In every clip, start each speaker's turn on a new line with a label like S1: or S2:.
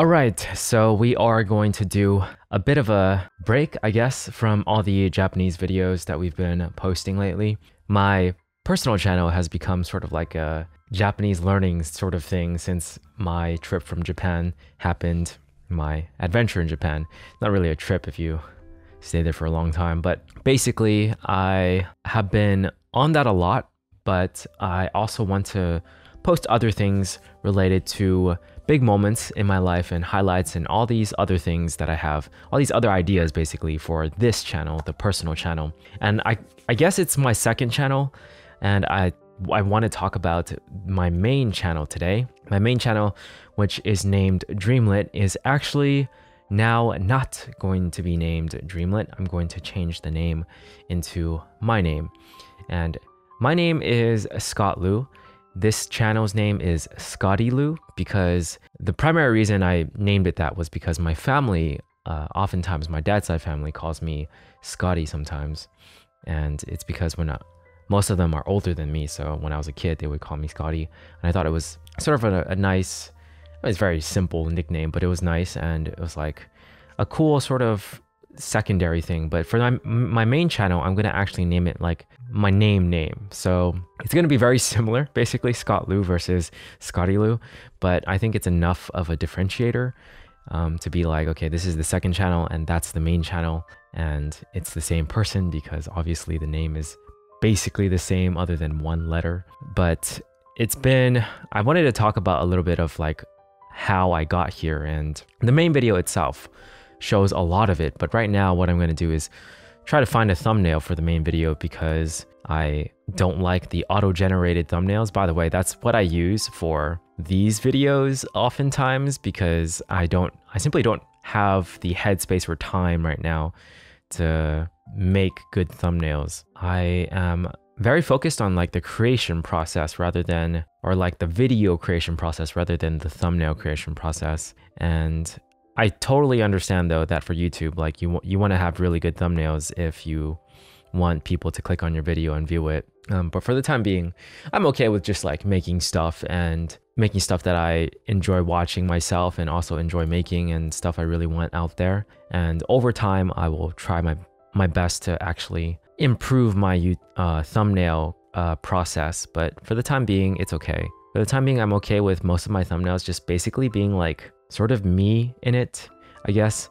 S1: All right, so we are going to do a bit of a break, I guess, from all the Japanese videos that we've been posting lately. My personal channel has become sort of like a Japanese learning sort of thing since my trip from Japan happened, my adventure in Japan. Not really a trip if you stay there for a long time, but basically, I have been on that a lot, but I also want to post other things related to big moments in my life and highlights and all these other things that I have, all these other ideas basically for this channel, the personal channel. And I, I guess it's my second channel, and I I want to talk about my main channel today. My main channel, which is named Dreamlet, is actually now not going to be named Dreamlet. I'm going to change the name into my name. And my name is Scott Luu. This channel's name is Scotty Luu because the primary reason I named it that was because my family, uh, oftentimes my dad's side family, calls me Scotty sometimes. And it's because when I, most of them are older than me, so when I was a kid, they would call me Scotty. And I thought it was sort of a, a nice, it's very simple nickname, but it was nice and it was like a cool sort of secondary thing. But for my, my main channel, I'm gonna actually name it like my name name. So it's gonna be very similar, basically Scott Luu versus Scotty Luu. But I think it's enough of a differentiator um, to be like, okay, this is the second channel and that's the main channel, and it's the same person because obviously the name is basically the same other than one letter. But it's been I wanted to talk about a little bit of like how I got here and the main video itself shows a lot of it. But right now, what I'm going to do is try to find a thumbnail for the main video because I don't like the auto-generated thumbnails. By the way, that's what I use for these videos oftentimes because I don't, I simply don't have the headspace or time right now to make good thumbnails. I am very focused on like the creation process rather than or like the video creation process rather than the thumbnail creation process and I totally understand though that for YouTube, like you you want to have really good thumbnails if you want people to click on your video and view it. Um, but for the time being, I'm okay with just like making stuff and making stuff that I enjoy watching myself and also enjoy making and stuff I really want out there. And over time, I will try my my best to actually improve my uh, thumbnail uh, process. But for the time being, it's okay. For the time being, I'm okay with most of my thumbnails just basically being like sort of me in it, I guess,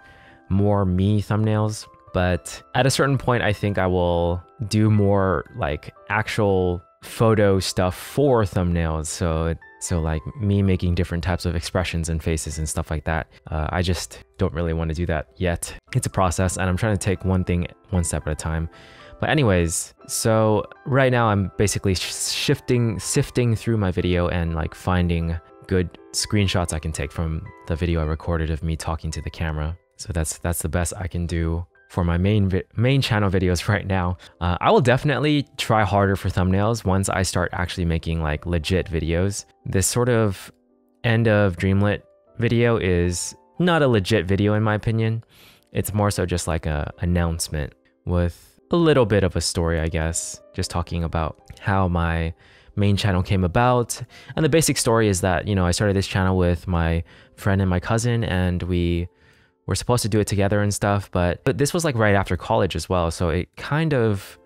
S1: more me thumbnails. But at a certain point, I think I will do more like actual photo stuff for thumbnails. So, so like me making different types of expressions and faces and stuff like that. Uh, I just don't really want to do that yet. It's a process, and I'm trying to take one thing one step at a time. But anyways, so right now I'm basically shifting, sifting through my video and like finding good screenshots I can take from the video I recorded of me talking to the camera. So that's that's the best I can do for my main main channel videos right now. Uh, I will definitely try harder for thumbnails once I start actually making like legit videos. This sort of end of Dreamlet video is not a legit video in my opinion. It's more so just like a announcement with a little bit of a story, I guess. Just talking about how my main channel came about. And the basic story is that, you know, I started this channel with my friend and my cousin and we were supposed to do it together and stuff, but but this was like right after college as well, so it kind of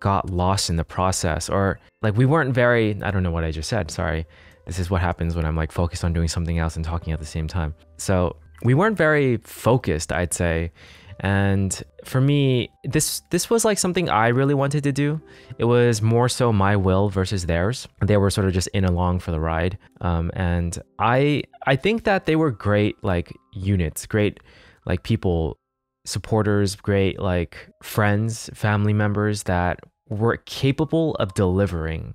S1: got lost in the process or like we weren't very I don't know what I just said, sorry. This is what happens when I'm like focused on doing something else and talking at the same time. So, we weren't very focused, I'd say. And for me, this this was like something I really wanted to do. It was more so my will versus theirs. They were sort of just in along for the ride. Um, and I I think that they were great like units, great like people, supporters, great like friends, family members that were capable of delivering.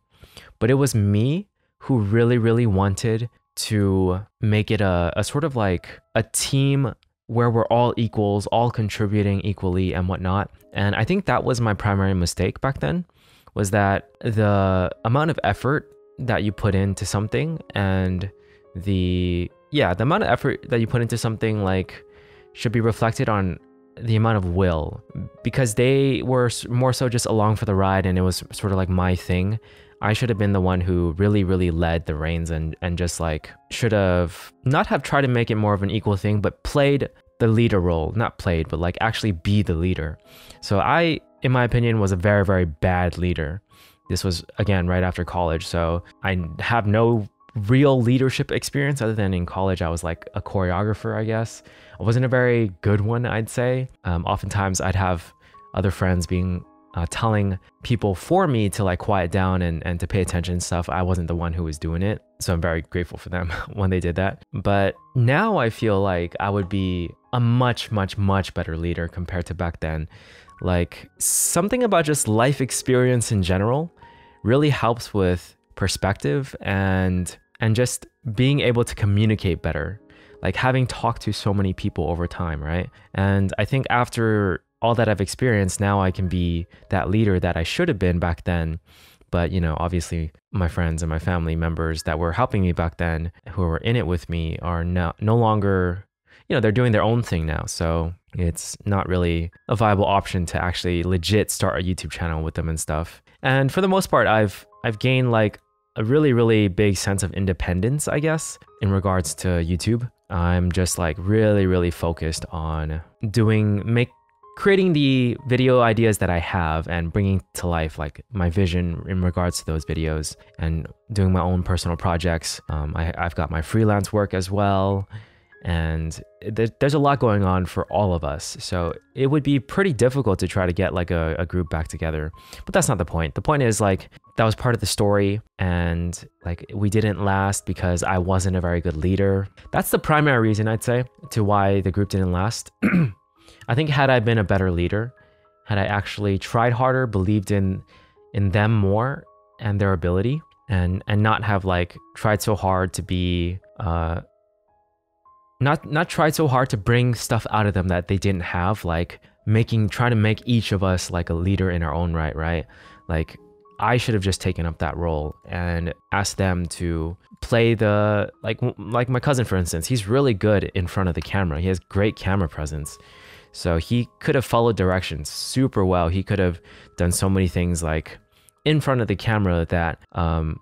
S1: But it was me who really, really wanted to make it a, a sort of like a team where we're all equals, all contributing equally and whatnot. And I think that was my primary mistake back then was that the amount of effort that you put into something and the yeah, the amount of effort that you put into something like should be reflected on the amount of will because they were more so just along for the ride and it was sort of like my thing. I should have been the one who really, really led the reins and and just like should have not have tried to make it more of an equal thing, but played the leader role. Not played, but like actually be the leader. So I, in my opinion, was a very, very bad leader. This was again right after college, so I have no real leadership experience other than in college I was like a choreographer, I guess. I wasn't a very good one, I'd say. Um, oftentimes I'd have other friends being uh, telling people for me to like quiet down and, and to pay attention and stuff. I wasn't the one who was doing it. So I'm very grateful for them when they did that. But now I feel like I would be a much, much, much better leader compared to back then. Like something about just life experience in general really helps with perspective and and just being able to communicate better like having talked to so many people over time right and i think after all that I've experienced, now I can be that leader that I should have been back then. But, you know, obviously my friends and my family members that were helping me back then, who were in it with me, are no, no longer, you know, they're doing their own thing now. So it's not really a viable option to actually legit start a YouTube channel with them and stuff. And for the most part, I've I've gained like a really, really big sense of independence, I guess, in regards to YouTube. I'm just like really, really focused on doing, make, creating the video ideas that I have and bringing to life like my vision in regards to those videos and doing my own personal projects. Um, I, have got my freelance work as well. And there's a lot going on for all of us. So it would be pretty difficult to try to get like a, a group back together. But that's not the point. The point is like that was part of the story and like we didn't last because I wasn't a very good leader. That's the primary reason I'd say to why the group didn't last. I think had I been a better leader, had I actually tried harder, believed in in them more and their ability, and and not have like tried so hard to be uh not not tried so hard to bring stuff out of them that they didn't have, like making trying to make each of us like a leader in our own right, right? Like I should have just taken up that role and asked them to play the like like my cousin for instance. He's really good in front of the camera. He has great camera presence. So he could have followed directions super well. He could have done so many things like in front of the camera that um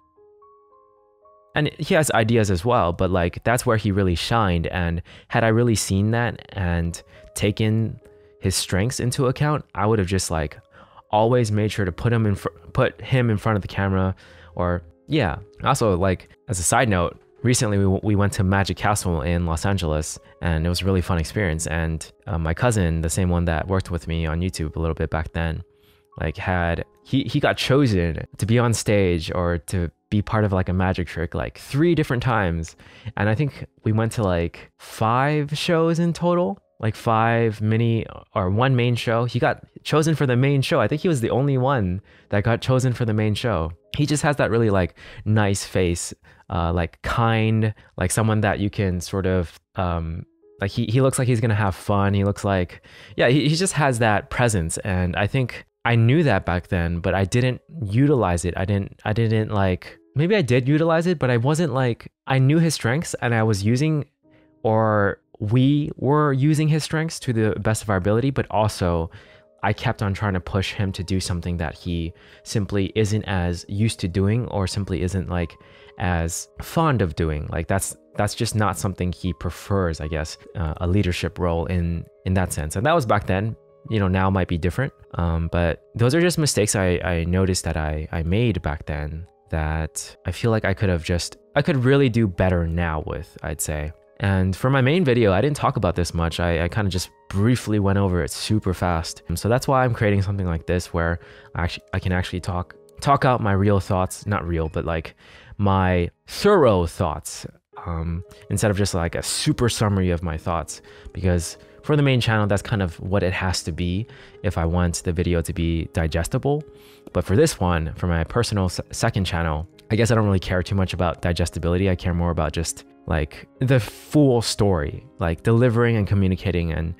S1: and he has ideas as well, but like that's where he really shined and had I really seen that and taken his strengths into account, I would have just like always made sure to put him in fr- put him in front of the camera or yeah. Also like as a side note, recently we, we went to Magic Castle in Los Angeles and it was a really fun experience. And uh, my cousin, the same one that worked with me on YouTube a little bit back then, like had he he got chosen to be on stage or to be part of like a magic trick like three different times. And I think we went to like five shows in total like five mini or one main show. He got chosen for the main show. I think he was the only one that got chosen for the main show. He just has that really like nice face uh, like kind, like someone that you can sort of um, like he, he looks like he's gonna have fun. He looks like yeah, he, he just has that presence. And I think I knew that back then, but I didn't utilize it. I didn't I didn't like maybe I did utilize it, but I wasn't like I knew his strengths and I was using or we were using his strengths to the best of our ability, but also I kept on trying to push him to do something that he simply isn't as used to doing or simply isn't like as fond of doing. Like that's that's just not something he prefers, I guess, uh, a leadership role in in that sense. And that was back then. You know, now might be different. Um, but those are just mistakes I, I noticed that I, I made back then that I feel like I could have just I could really do better now with, I'd say. And for my main video, I didn't talk about this much. I, I kind of just briefly went over it super fast. So that's why I'm creating something like this where I actually I can actually talk talk out my real thoughts, not real, but like my thorough thoughts um, instead of just like a super summary of my thoughts. Because for the main channel, that's kind of what it has to be if I want the video to be digestible. But for this one, for my personal second channel, I guess I don't really care too much about digestibility. I care more about just like the full story, like delivering and communicating and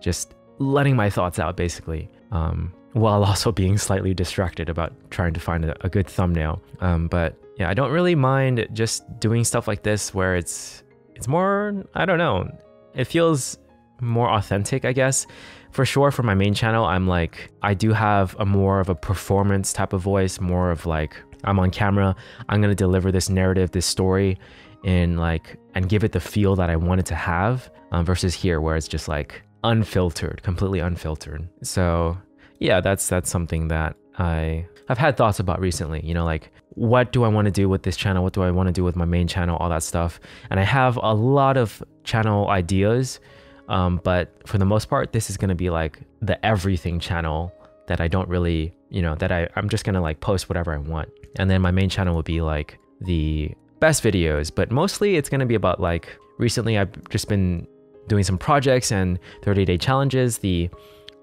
S1: just letting my thoughts out basically. Um, while also being slightly distracted about trying to find a, a good thumbnail. Um, but yeah, I don't really mind just doing stuff like this where it's it's more I don't know. It feels more authentic, I guess. For sure for my main channel, I'm like I do have a more of a performance type of voice, more of like I'm on camera. I'm gonna deliver this narrative, this story, in like and give it the feel that I want it to have. Um, versus here, where it's just like unfiltered, completely unfiltered. So yeah, that's that's something that I I've had thoughts about recently. You know, like what do I want to do with this channel? What do I want to do with my main channel? All that stuff. And I have a lot of channel ideas, um, but for the most part, this is gonna be like the everything channel that I don't really, you know, that I I'm just gonna like post whatever I want. And then my main channel will be like the best videos, but mostly it's gonna be about like recently I've just been doing some projects and 30 day challenges. The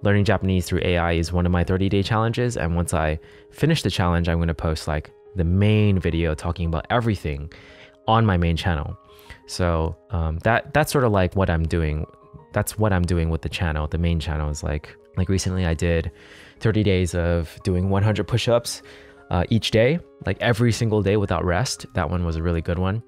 S1: learning Japanese through AI is one of my 30 day challenges. And once I finish the challenge, I'm going to post like the main video talking about everything on my main channel. So um, that that's sort of like what I'm doing. That's what I'm doing with the channel. The main channel is like like recently I did 30 days of doing 100 push-ups uh, each day, like every single day without rest. That one was a really good one.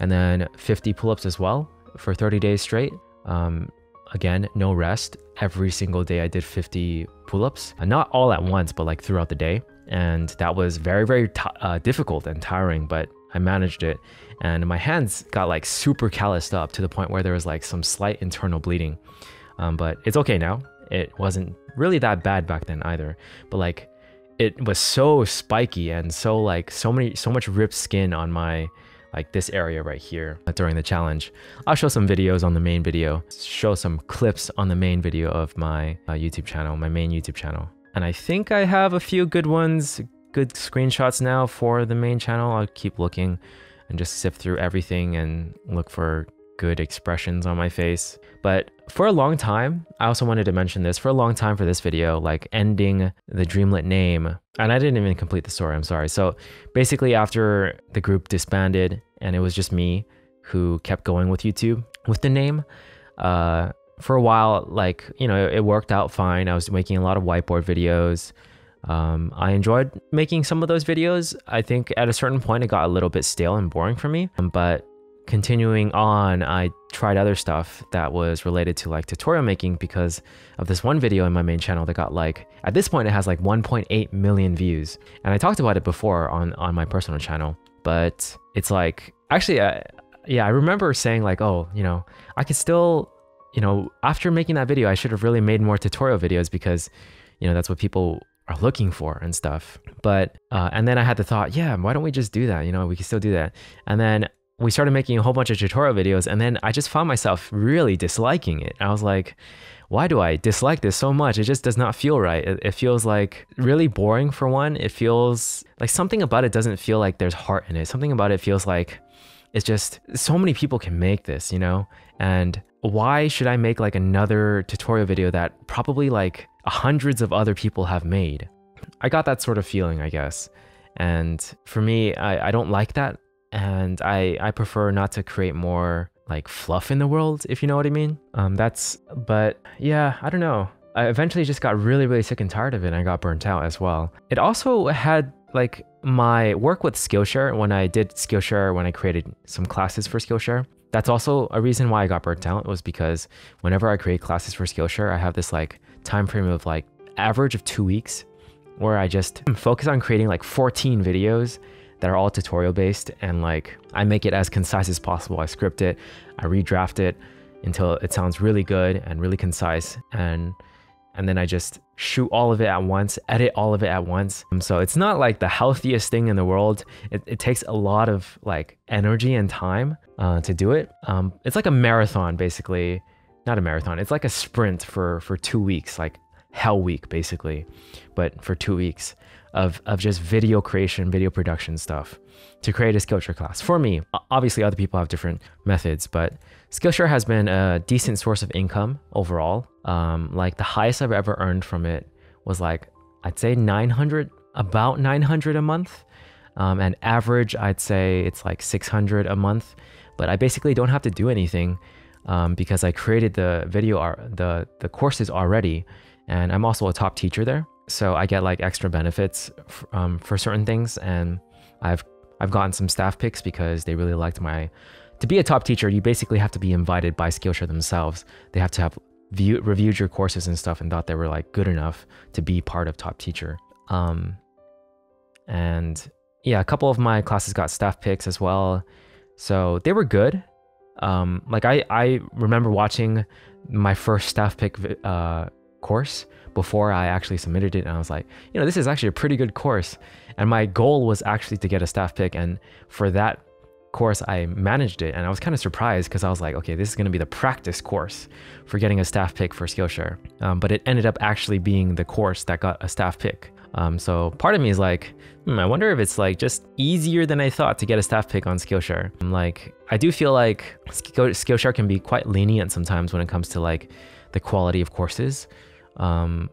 S1: And then 50 pull-ups as well for 30 days straight. Um, again, no rest. Every single day I did 50 pull-ups, uh, not all at once, but like throughout the day. And that was very, very uh, difficult and tiring, but I managed it. And my hands got like super calloused up to the point where there was like some slight internal bleeding. Um, but it's okay now. It wasn't really that bad back then either. But like, it was so spiky and so like so many so much ripped skin on my like this area right here during the challenge. I'll show some videos on the main video, show some clips on the main video of my uh, YouTube channel, my main YouTube channel. And I think I have a few good ones, good screenshots now for the main channel. I'll keep looking and just sift through everything and look for good expressions on my face. But for a long time, I also wanted to mention this, for a long time for this video, like ending the Dreamlet name, and I didn't even complete the story, I'm sorry. So basically after the group disbanded and it was just me who kept going with YouTube with the name, uh, for a while, like, you know, it, worked out fine. I was making a lot of whiteboard videos. Um, I enjoyed making some of those videos. I think at a certain point it got a little bit stale and boring for me, but continuing on, I tried other stuff that was related to like tutorial making because of this one video in my main channel that got like, at this point it has like 1.8 million views. And I talked about it before on, on my personal channel, but it's like, actually, uh, yeah, I remember saying like, oh, you know, I could still, you know, after making that video, I should have really made more tutorial videos because, you know, that's what people are looking for and stuff. But, uh, and then I had the thought, yeah, why don't we just do that? You know, we can still do that. And then we started making a whole bunch of tutorial videos and then I just found myself really disliking it. I was like, why do I dislike this so much? It just does not feel right. It, it, feels like really boring for one. It feels like something about it doesn't feel like there's heart in it. Something about it feels like it's just so many people can make this, you know? And why should I make like another tutorial video that probably like hundreds of other people have made? I got that sort of feeling, I guess. And for me, I, I don't like that and I I prefer not to create more like fluff in the world, if you know what I mean. Um, that's but yeah, I don't know. I eventually just got really really sick and tired of it, and I got burnt out as well. It also had like my work with Skillshare when I did Skillshare when I created some classes for Skillshare. That's also a reason why I got burnt out was because whenever I create classes for Skillshare, I have this like time frame of like average of two weeks where I just focus on creating like 14 videos that are all tutorial based and like I make it as concise as possible. I script it, I redraft it until it sounds really good and really concise and and then I just shoot all of it at once, edit all of it at once. Um, so it's not like the healthiest thing in the world. It, it takes a lot of like energy and time uh, to do it. Um, it's like a marathon, basically. Not a marathon. It's like a sprint for for two weeks, like hell week, basically, but for two weeks of, of just video creation, video production stuff to create a Skillshare class. For me, obviously other people have different methods, but Skillshare has been a decent source of income overall. Um, like the highest I've ever earned from it was like, I'd say 900, about 900 a month. Um, and average, I'd say it's like 600 a month. But I basically don't have to do anything um, because I created the video, the, the courses already. And I'm also a top teacher there so I get like extra benefits um, for certain things, and I've I've gotten some staff picks because they really liked my. To be a top teacher, you basically have to be invited by Skillshare themselves. They have to have view, reviewed your courses and stuff and thought they were like good enough to be part of top teacher. Um, and yeah, a couple of my classes got staff picks as well. So they were good. Um, like I, I remember watching my first staff pick uh, course before I actually submitted it, and I was like, you know, this is actually a pretty good course. And my goal was actually to get a staff pick, and for that course, I managed it, and I was kind of surprised because I was like, okay, this is going to be the practice course for getting a staff pick for Skillshare. Um, but it ended up actually being the course that got a staff pick. Um, so part of me is like, hmm, I wonder if it's like just easier than I thought to get a staff pick on Skillshare. I'm like, I do feel like Skillshare can be quite lenient sometimes when it comes to like the quality of courses. Um,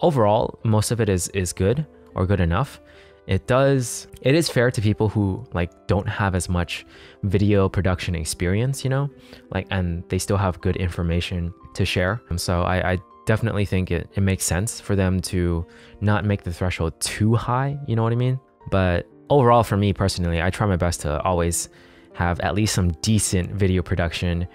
S1: overall, most of it is is good or good enough. It does it is fair to people who like don't have as much video production experience, you know, like and they still have good information to share. And So I, I definitely think it, it makes sense for them to not make the threshold too high, you know what I mean? But overall, for me personally, I try my best to always have at least some decent video production.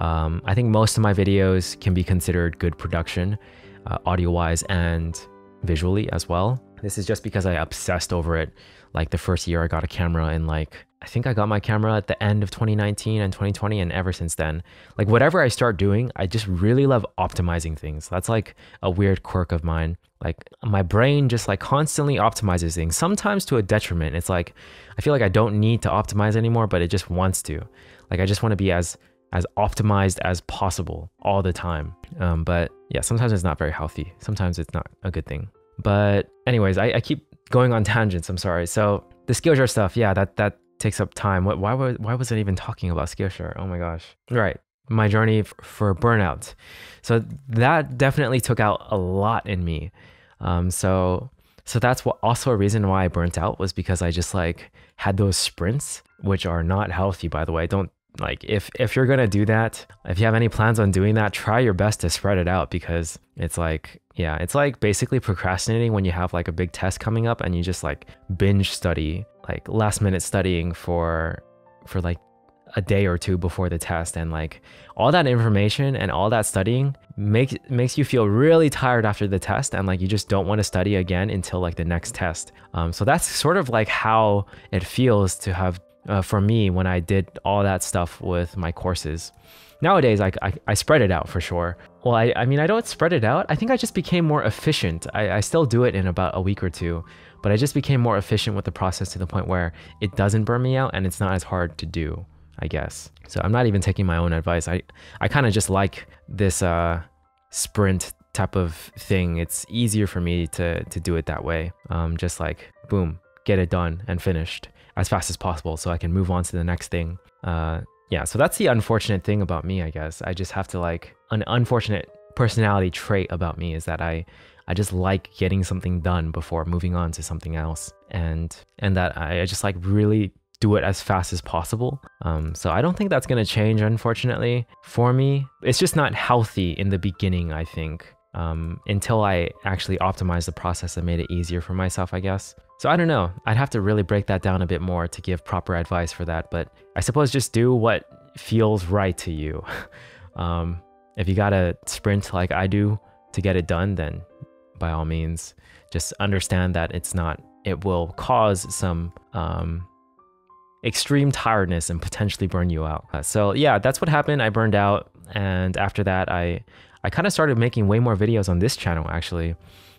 S1: Um, I think most of my videos can be considered good production, uh, audio wise and visually as well. This is just because I obsessed over it. Like the first year I got a camera and like I think I got my camera at the end of 2019 and 2020 and ever since then. Like whatever I start doing, I just really love optimizing things. That's like a weird quirk of mine. Like my brain just like constantly optimizes things, sometimes to a detriment. It's like I feel like I don't need to optimize anymore, but it just wants to. Like I just want to be as as optimized as possible all the time. Um, but yeah, sometimes it's not very healthy. Sometimes it's not a good thing. But anyways, I, I keep going on tangents. I'm sorry. So the Skillshare stuff, yeah, that that takes up time. What, why, why was I even talking about Skillshare? Oh my gosh. Right. My journey for burnout. So that definitely took out a lot in me. Um, so, so that's what also a reason why I burnt out was because I just like had those sprints, which are not healthy, by the way. Don't like if if you're gonna do that if you have any plans on doing that try your best to spread it out because it's like yeah it's like basically procrastinating when you have like a big test coming up and you just like binge study like last minute studying for for like a day or two before the test. And like all that information and all that studying makes makes you feel really tired after the test and like you just don't want to study again until like the next test. Um, so that's sort of like how it feels to have uh, for me when I did all that stuff with my courses nowadays I, I, I, spread it out for sure well I, I mean i don't spread it out i think i just became more efficient I, I still do it in about a week or two but I just became more efficient with the process to the point where it doesn't burn me out and it's not as hard to do, I guess. So I'm not even taking my own advice. I, I kind of just like this uh, sprint type of thing. It's easier for me to, to do it that way. Um, just like, boom, get it done and finished as fast as possible so I can move on to the next thing. Uh, yeah, so that's the unfortunate thing about me, I guess. I just have to like, an unfortunate personality trait about me is that I I just like getting something done before moving on to something else, and and that I, just like really do it as fast as possible. Um, so I don't think that's gonna change, unfortunately, for me. It's just not healthy in the beginning, I think. Um, until I actually optimized the process and made it easier for myself, I guess. So I don't know. I'd have to really break that down a bit more to give proper advice for that. But I suppose just do what feels right to you. um, if you gotta sprint like I do to get it done, then by all means. Just understand that it's not, it will cause some um, extreme tiredness and potentially burn you out. Uh, so yeah, that's what happened. I burned out. And after that, I, I kind of started making way more videos on this channel actually,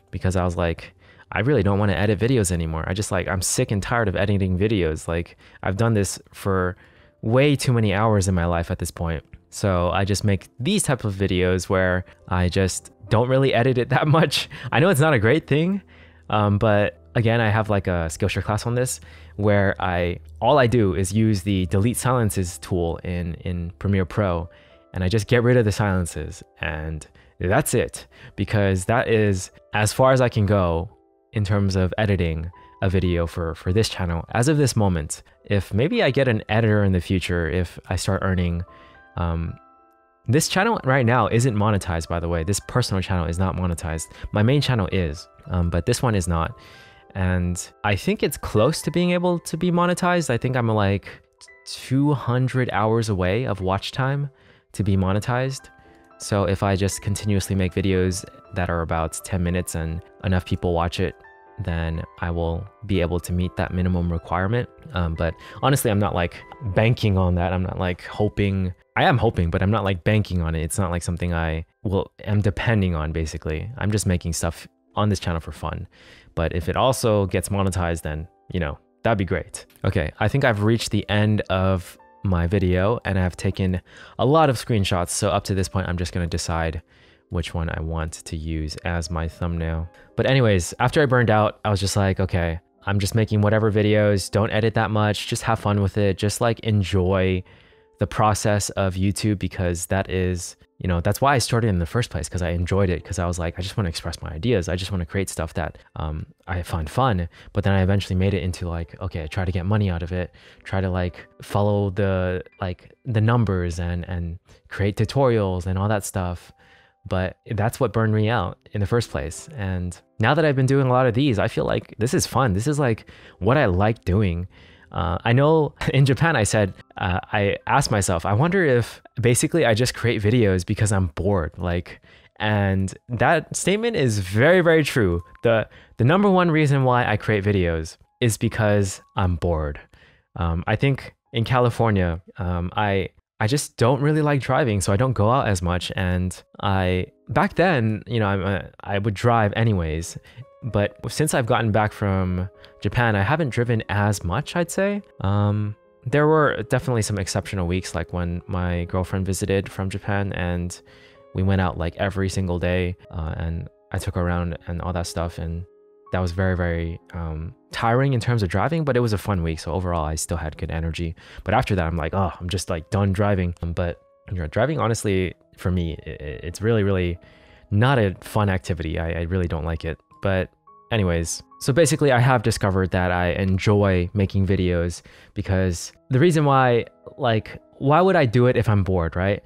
S1: because I was like, I really don't want to edit videos anymore. I just like, I'm sick and tired of editing videos. Like I've done this for way too many hours in my life at this point. So I just make these type of videos where I just don't really edit it that much. I know it's not a great thing, um, but again, I have like a Skillshare class on this where I all I do is use the delete silences tool in in Premiere Pro, and I just get rid of the silences, and that's it because that is as far as I can go in terms of editing a video for for this channel as of this moment. If maybe I get an editor in the future, if I start earning um, this channel right now isn't monetized, by the way. This personal channel is not monetized. My main channel is, um, but this one is not. And I think it's close to being able to be monetized. I think I'm like 200 hours away of watch time to be monetized. So if I just continuously make videos that are about 10 minutes and enough people watch it, then I will be able to meet that minimum requirement. Um, but honestly, I'm not like banking on that. I'm not like hoping. I am hoping, but I'm not like banking on it. It's not like something I will am depending on. Basically, I'm just making stuff on this channel for fun. But if it also gets monetized, then you know that'd be great. Okay, I think I've reached the end of my video and I've taken a lot of screenshots. So up to this point, I'm just gonna decide which one I want to use as my thumbnail. But anyways, after I burned out, I was just like, okay, I'm just making whatever videos, don't edit that much, just have fun with it, just like enjoy the process of YouTube because that is, you know, that's why I started in the first place because I enjoyed it because I was like, I just want to express my ideas. I just want to create stuff that um, I find fun. But then I eventually made it into like, okay, try to get money out of it, try to like follow the like the numbers and and create tutorials and all that stuff but that's what burned me out in the first place. And now that I've been doing a lot of these, I feel like this is fun. This is like what I like doing. Uh, I know in Japan, I said, uh, I asked myself, I wonder if basically I just create videos because I'm bored. Like, and that statement is very, very true. The, the number one reason why I create videos is because I'm bored. Um, I think in California, um, I I just don't really like driving, so I don't go out as much. And I back then, you know, I I would drive anyways, but since I've gotten back from Japan, I haven't driven as much. I'd say. Um, there were definitely some exceptional weeks, like when my girlfriend visited from Japan, and we went out like every single day, uh, and I took her around and all that stuff, and that was very very um, tiring in terms of driving but it was a fun week so overall i still had good energy but after that i'm like oh i'm just like done driving um, but you know driving honestly for me it's really really not a fun activity I, I really don't like it but anyways so basically i have discovered that i enjoy making videos because the reason why like why would i do it if i'm bored right?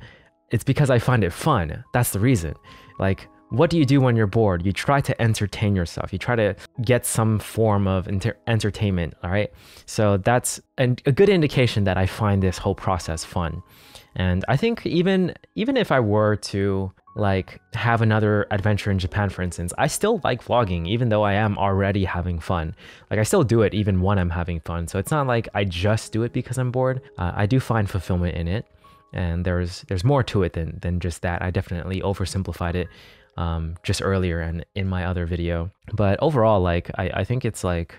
S1: It's because i find it fun. That's the reason. Like what do you do when you're bored? You try to entertain yourself. You try to get some form of entertainment, all right? So that's an, a good indication that I find this whole process fun. And I think even even if I were to like have another adventure in Japan, for instance, I still like vlogging, even though I am already having fun. Like I still do it even when I'm having fun. So it's not like I just do it because I'm bored. Uh, I do find fulfillment in it, and there's there's more to it than than just that. I definitely oversimplified it um, just earlier and in my other video. But overall, like I, I think it's like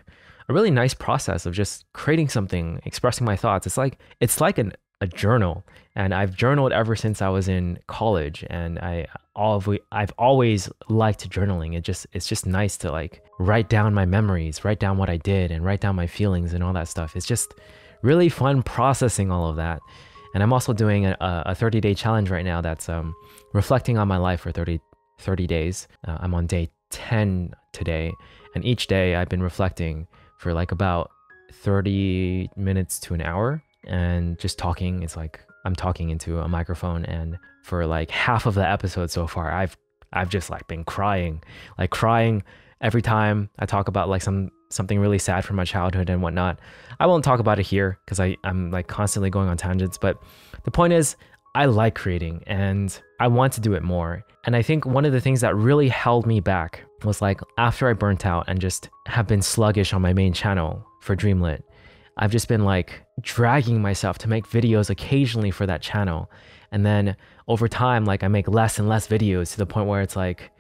S1: a really nice process of just creating something, expressing my thoughts. It's like it's like an, a journal, and I've journaled ever since I was in college, and I all of we, I've always liked journaling. It just it's just nice to like write down my memories, write down what I did, and write down my feelings and all that stuff. It's just really fun processing all of that. And I'm also doing a, a 30 day challenge right now that's um, reflecting on my life for 30 30 days. Uh, I'm on day 10 today, and each day I've been reflecting for like about 30 minutes to an hour and just talking. It's like I'm talking into a microphone, and for like half of the episode so far, I've I've just like been crying, like crying every time I talk about like some something really sad from my childhood and whatnot. I won't talk about it here because I I'm like constantly going on tangents, but the point is I like creating and I want to do it more. And I think one of the things that really held me back was like after I burnt out and just have been sluggish on my main channel for Dreamlet, I've just been like dragging myself to make videos occasionally for that channel. And then over time, like I make less and less videos to the point where it's like,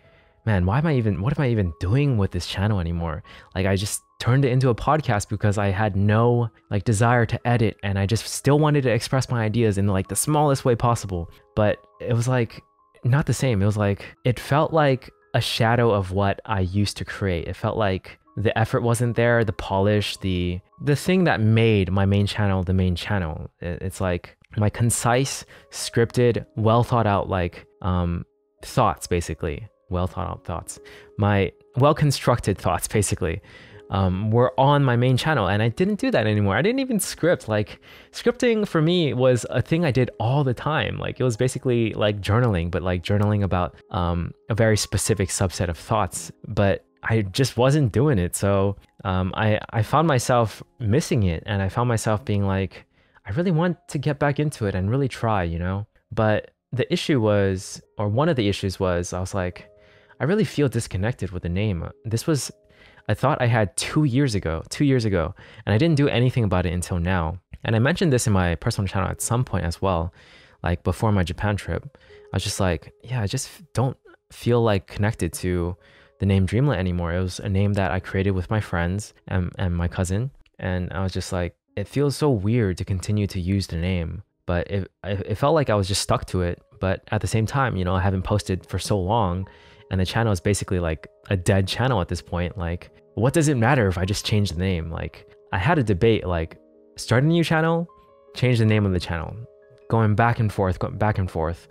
S1: man, why am I even, what am I even doing with this channel anymore? Like I just turned it into a podcast because I had no like desire to edit and I just still wanted to express my ideas in like the smallest way possible. But it was like not the same. It was like it felt like a shadow of what I used to create. It felt like the effort wasn't there, the polish, the the thing that made my main channel the main channel. It's like my concise, scripted, well thought out like um thoughts basically. Well thought out thoughts. My well constructed thoughts basically um, were on my main channel and I didn't do that anymore. I didn't even script. Like scripting for me was a thing I did all the time. Like it was basically like journaling, but like journaling about um, a very specific subset of thoughts. But I just wasn't doing it. So um, I, I found myself missing it and I found myself being like, I really want to get back into it and really try, you know? But the issue was, or one of the issues was, I was like, I really feel disconnected with the name. This was I thought I had two years ago, two years ago, and I didn't do anything about it until now. And I mentioned this in my personal channel at some point as well, like before my Japan trip. I was just like, yeah, I just don't feel like connected to the name Dreamlet anymore. It was a name that I created with my friends and, and my cousin. And I was just like, it feels so weird to continue to use the name. But it, it felt like I was just stuck to it. But at the same time, you know, I haven't posted for so long and the channel is basically like a dead channel at this point. Like, what does it matter if I just change the name? Like, I had a debate like, start a new channel, change the name of the channel, going back and forth, going back and forth.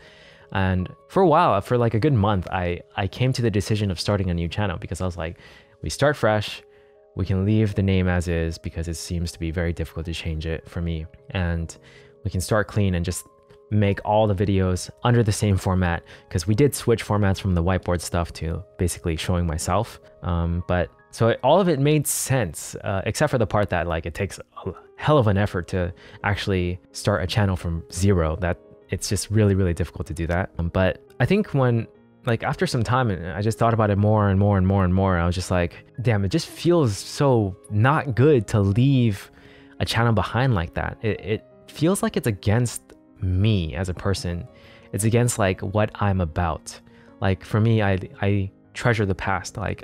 S1: And for a while, for like a good month, I, I came to the decision of starting a new channel because I was like, we start fresh, we can leave the name as is because it seems to be very difficult to change it for me. And we can start clean and just make all the videos under the same format because we did switch formats from the whiteboard stuff to basically showing myself. Um, but so it, all of it made sense, uh, except for the part that like it takes a hell of an effort to actually start a channel from zero. That it's just really, really difficult to do that. Um, but I think when like after some time I just thought about it more and more and more and more. I was just like, damn, it just feels so not good to leave a channel behind like that. It, it feels like it's against me as a person. It's against like what I'm about. Like for me, I I treasure the past. Like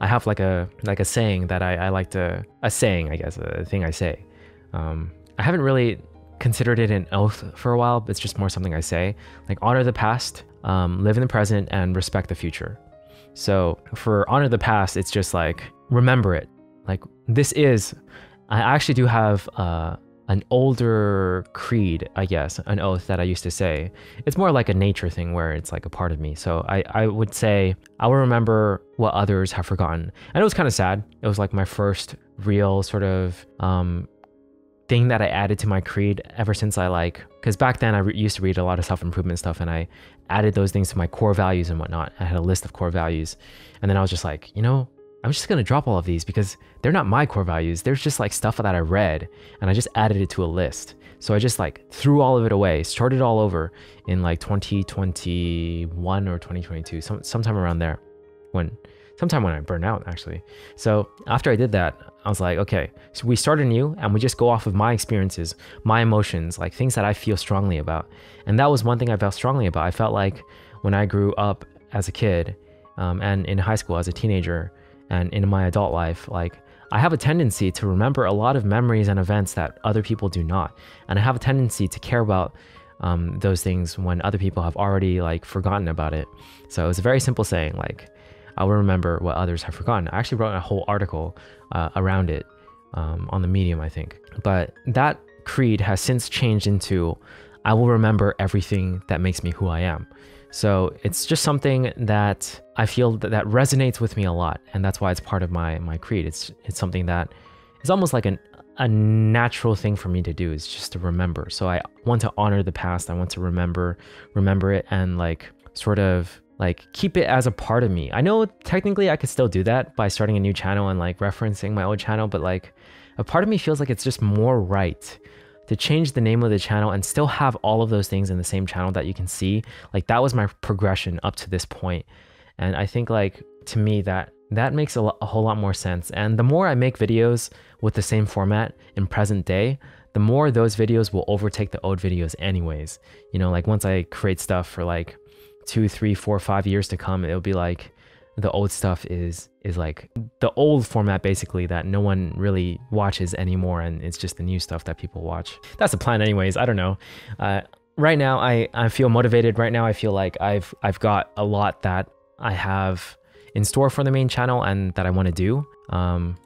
S1: I have like a like a saying that I, I like to a saying, I guess, a thing I say. Um, I haven't really considered it an oath for a while, but it's just more something I say. Like honor the past, um, live in the present, and respect the future. So for honor the past, it's just like remember it. Like this is, I actually do have uh, an older creed, I guess, an oath that I used to say. It's more like a nature thing where it's like a part of me. So I, I would say I will remember what others have forgotten. And it was kind of sad. It was like my first real sort of um, thing that I added to my creed ever since I like, because back then I used to read a lot of self improvement stuff and I added those things to my core values and whatnot. I had a list of core values. And then I was just like, you know, I'm just gonna drop all of these because they're not my core values. There's just like stuff that I read and I just added it to a list. So I just like threw all of it away, started all over in like 2021 or 2022, some, sometime around there when sometime when I burn out actually. So after I did that, I was like, okay, so we start anew and we just go off of my experiences, my emotions, like things that I feel strongly about. And that was one thing I felt strongly about. I felt like when I grew up as a kid um, and in high school as a teenager, and in my adult life, like I have a tendency to remember a lot of memories and events that other people do not. And I have a tendency to care about um, those things when other people have already like forgotten about it. So it's a very simple saying, like, I will remember what others have forgotten. I actually wrote a whole article uh, around it um, on the Medium, I think. But that creed has since changed into I will remember everything that makes me who I am. So it's just something that I feel that, that resonates with me a lot, and that's why it's part of my my creed. It's it's something that is almost like an a natural thing for me to do is just to remember. So I want to honor the past. I want to remember remember it and like sort of like keep it as a part of me. I know technically I could still do that by starting a new channel and like referencing my old channel, but like a part of me feels like it's just more right to change the name of the channel and still have all of those things in the same channel that you can see. Like that was my progression up to this. And I think like to me that that makes a, a whole lot more sense. And the more I make videos with the same format in present day, the more those videos will overtake the old videos anyways. You know, like once I create stuff for like two, three, four, five years to come, it'll be like the old stuff is is like the old format basically that no one really watches anymore and it's just the new stuff that people watch. That's the plan anyways i don't know. Uh, right now i i feel motivated. Right now i feel like i've i've got a lot that i have in store for the main channel and that i want to do. Um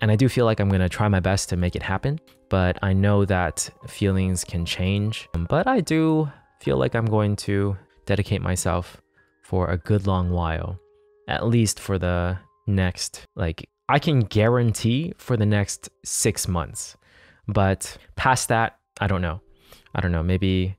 S1: and i do feel like i'm going to try my best to make it happen but i know that feelings can change. But i do feel like i'm going to dedicate myself for a good long while at least for the next, like, I can guarantee for the next six months. But past that, I don't know. I don't know. Maybe,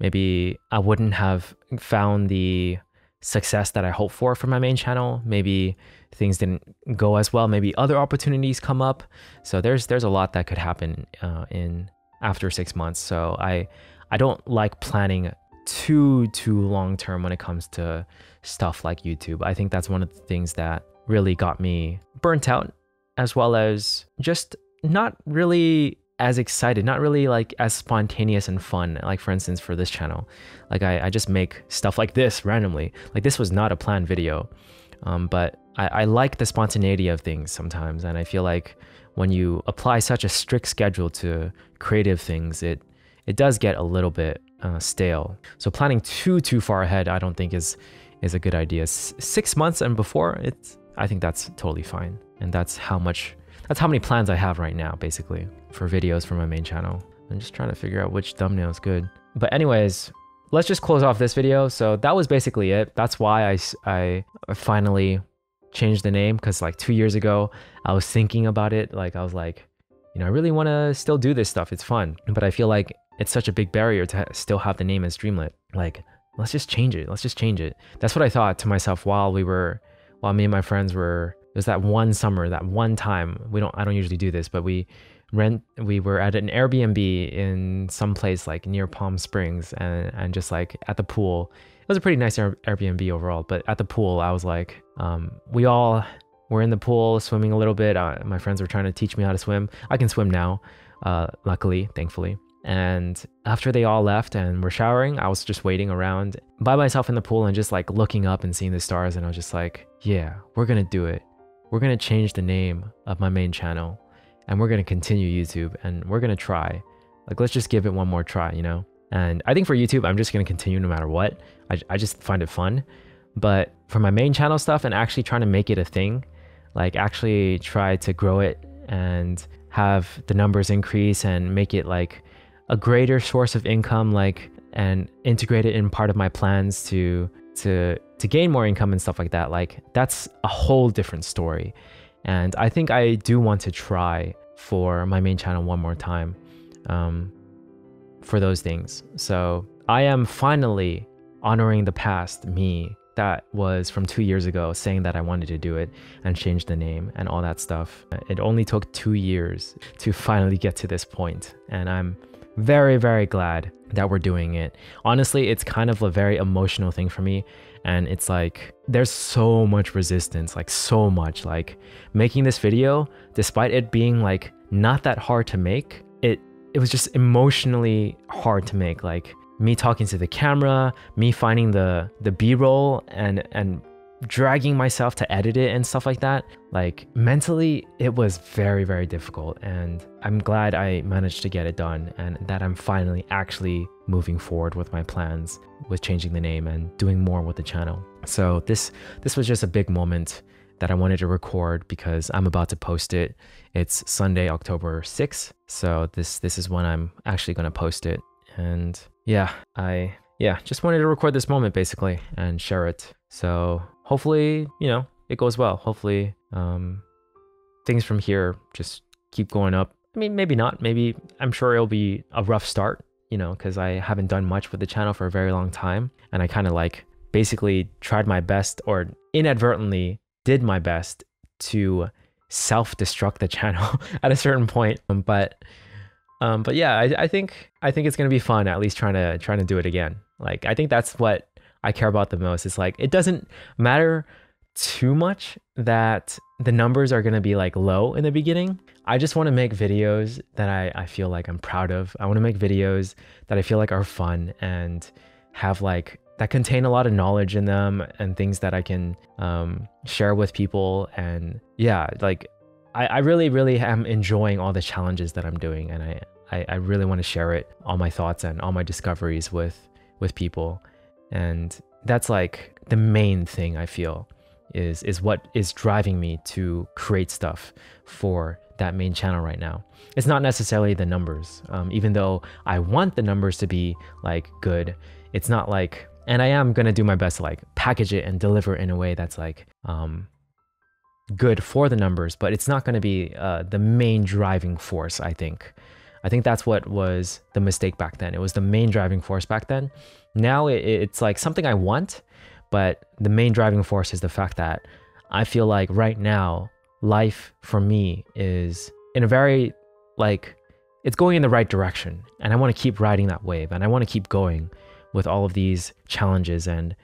S1: maybe I wouldn't have found the success that I hoped for for my main channel. Maybe things didn't go as well. Maybe other opportunities come up. So there's there's a lot that could happen uh, in after six months. So I I don't like planning too too long term when it comes to stuff like YouTube. I think that's one of the things that really got me burnt out, as well as just not really as excited, not really like as spontaneous and fun. Like for instance, for this channel, like I, I just make stuff like this randomly. Like this was not a planned video, um, but I, I like the spontaneity of things sometimes, and I feel like when you apply such a strict schedule to creative things, it it does get a little bit uh, stale. So planning too too far ahead, I don't think is is a good idea. S- six months and before, it's I think that's totally fine, and that's how much that's how many plans I have right now, basically, for videos for my main channel. I'm just trying to figure out which thumbnail is good. But anyways, let's just close off this video. So that was basically it. That's why I, I finally changed the name because like two years ago, I was thinking about it. Like I was like, you know, I really want to still do this stuff. It's fun. But I feel like it's such a big barrier to still have the name as Dreamlet. Like, let's just change it. Let's just change it. That's what I thought to myself while we were, while me and my friends were It was that one summer, that one time. We don't I don't usually do this, but we rent we were at an Airbnb in some place like near Palm Springs and and just like at the pool. It was a pretty nice Airbnb overall, but at the pool I was like um, we all were in the pool swimming a little bit. Uh, my friends were trying to teach me how to swim. I can swim now, uh, luckily, thankfully. And after they all left and were showering, I was just waiting around by myself in the pool and just like looking up and seeing the stars. And I was just like, yeah, we're gonna do it we're to change the name of my main channel and we're to continue YouTube and we're to try. Like, let's just give it one more try, you know? And I think for YouTube, I'm just to continue no matter what. I, I just find it fun. But for my main channel stuff and actually trying to make it a thing, like actually try to grow it and have the numbers increase and make it like a greater source of income, like, and integrate it in part of my plans to to to gain more income and stuff like that like that's a whole different story. And i think i do want to try for my main channel one more time um, for those things. So i am finally honoring the past me that was from two years ago saying that i wanted to do it and change the name and all that stuff. It only took two years to finally get to this point and i'm very, very glad that we're doing it. Honestly, it's kind of a very emotional thing for me. And it's like, there's so much resistance, like, so much. Like, making this video, despite it being like not that hard to make, it it was just emotionally hard to make. Like, me talking to the camera, me finding the the B-roll and and dragging myself to edit it and stuff like that, like mentally, it was very, very difficult. And I'm glad I managed to get it done and that I'm finally actually moving forward with my plans with changing the name and doing more with the channel. So this this was just a big moment that I wanted to record because I'm about to post it. It's Sunday, October 6th. So this this is when I'm actually going to post it. And yeah, I yeah, just wanted to record this moment basically and share it. So hopefully, you know, it goes well. Hopefully, um, things from here just keep going up. I mean, maybe not. Maybe I'm sure it'll be a rough start, you know, because I haven't done much with the channel for a very long time. And I kind of like basically tried my best or inadvertently did my best to self destruct the channel at a certain point. Um, but, um, but yeah, I, I think I think it's gonna be fun at least trying to trying to do it again. Like I think that's what I care about the most. It's like it doesn't matter too much that the numbers are gonna be like low in the beginning. I just want to make videos that I, I feel like I'm proud of. I want to make videos that I feel like are fun and have like that contain a lot of knowledge in them and things that I can um, share with people. And yeah, like I, I really, really am enjoying all the challenges that I'm doing, and I, I, I really want to share it, all my thoughts and all my discoveries with with people. And that's like the main thing I feel is is what is driving me to create stuff for that main channel right now. It's not necessarily the numbers, um, even though I want the numbers to be like good. It's not like, and I am gonna do my best to like package it and deliver it in a way that's like um, good for the numbers, but it's not gonna be uh, the main driving force. I think. I think that's what was the mistake back then. It was the main driving force back then. Now it, it's like something I want, but the main driving force is the fact that I feel like right now, life for me is in a very, like, it's going in the right direction. And I want to keep riding that wave and I want to keep going with all of these challenges and,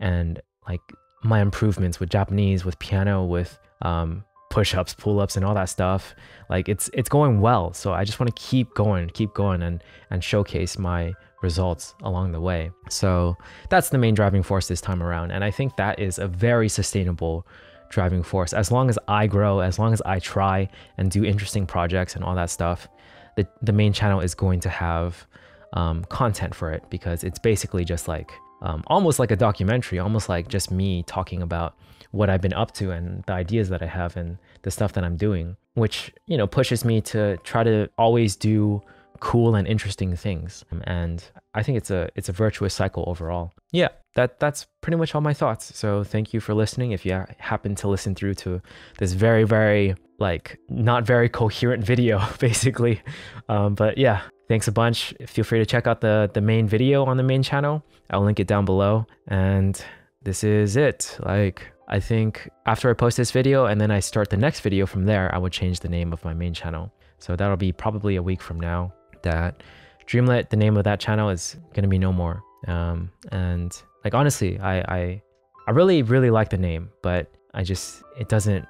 S1: and like my improvements with Japanese, with piano, with um, push-ups, pull-ups, and all that stuff. Like it's it's going well. So I just want to keep going, keep going, and and showcase my results along the way. So that's the main driving force this time around, and I think that is a very sustainable driving force. As long as I grow, as long as I try and do interesting projects and all that stuff, the the main channel is going to have um, content for it because it's basically just like um, almost like a documentary, almost like just me talking about what I've been up to and the ideas that I have and the stuff that I'm doing, which you know pushes me to try to always do cool and interesting things. And I think it's a it's a virtuous cycle overall. Yeah, that that's pretty much all my thoughts. So thank you for listening. If you happen to listen through to this very very like not very coherent video, basically, um, but yeah, thanks a bunch. Feel free to check out the the main video on the main channel. I'll link it down below. And this is it. Like I think after I post this video and then I start the next video from there, I would change the name of my main channel. So that'll be probably a week from now that Dreamlet, the name of that channel is going to be no more. Um, and like, honestly, I, I, I really, really like the name, but I just, it doesn't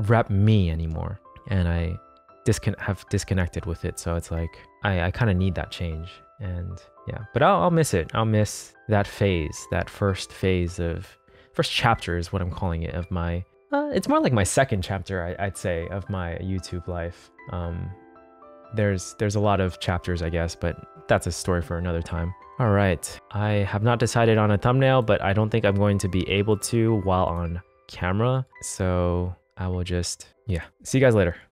S1: rep me anymore. And I discon- have disconnected with it. So it's like, I, I kind of need that change. And yeah, but I'll, I'll miss it. I'll miss that phase, that first phase of, first chapter is what I'm calling it of my, uh, it's more like my second chapter, I, would say, of my YouTube life. Um, there's there's a lot of chapters, I guess, but that's a story for another time. All right, I have not decided on a thumbnail, but I don't think I'm going to be able to while on camera. So I will just, yeah. See you guys later.